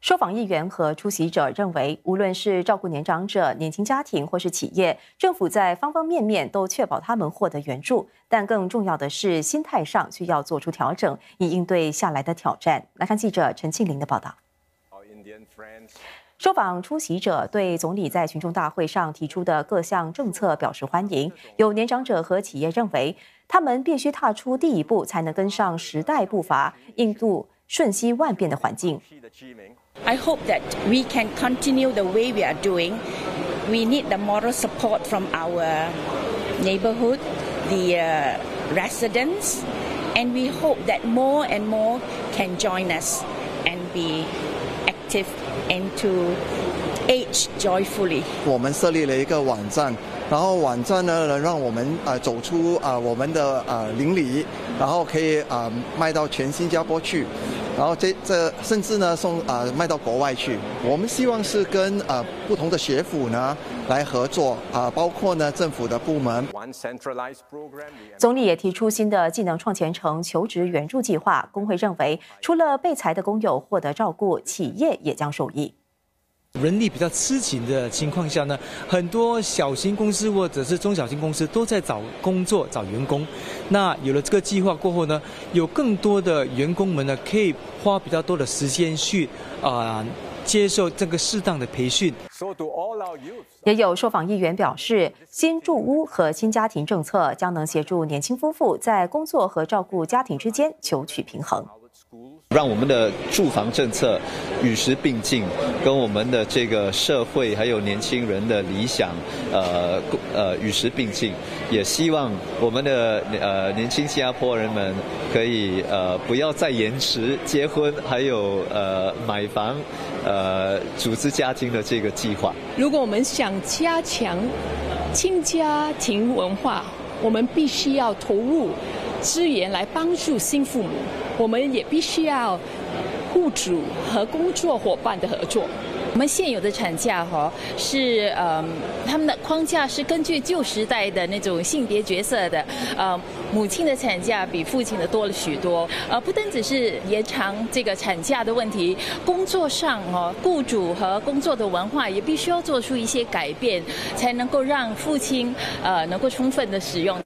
受访议员和出席者认为，无论是照顾年长者、年轻家庭或是企业，政府在方方面面都确保他们获得援助。但更重要的是，心态上需要做出调整，以应对下来的挑战。来看记者陈庆玲的报道。受访出席者对总理在群众大会上提出的各项政策表示欢迎。有年长者和企业认为，他们必须踏出第一步，才能跟上时代步伐，印度瞬息万变的环境。I hope that we can continue the way we are doing. We need the moral support from our neighborhood, the uh, residents, and we hope that more and more can join us and be active and to age joyfully. 我们设立了一个网站，然后网站呢能让我们啊走出啊我们的啊邻里，然后可以啊卖到全新加坡去。然后这这甚至呢送啊卖到国外去。我们希望是跟呃不同的学府呢来合作啊，包括呢政府的部门。总理也提出新的技能创前程求职援助计划。工会认为，除了被裁的工友获得照顾，企业也将受益。人力比较吃紧的情况下呢，很多小型公司或者是中小型公司都在找工作、找员工。那有了这个计划过后呢，有更多的员工们呢，可以花比较多的时间去啊接受这个适当的培训。也有受访议员表示，新住屋和新家庭政策将能协助年轻夫妇在工作和照顾家庭之间求取平衡。让我们的住房政策与时并进，跟我们的这个社会还有年轻人的理想，呃呃与时并进。也希望我们的呃年轻新加坡人们可以呃不要再延迟结婚，还有呃买房，呃组织家庭的这个计划。如果我们想加强亲家庭文化，我们必须要投入。资源来帮助新父母，我们也必须要雇主和工作伙伴的合作。我们现有的产假哈是呃，他们的框架是根据旧时代的那种性别角色的，呃，母亲的产假比父亲的多了许多。呃，不单只是延长这个产假的问题，工作上哦，雇主和工作的文化也必须要做出一些改变，才能够让父亲呃能够充分的使用。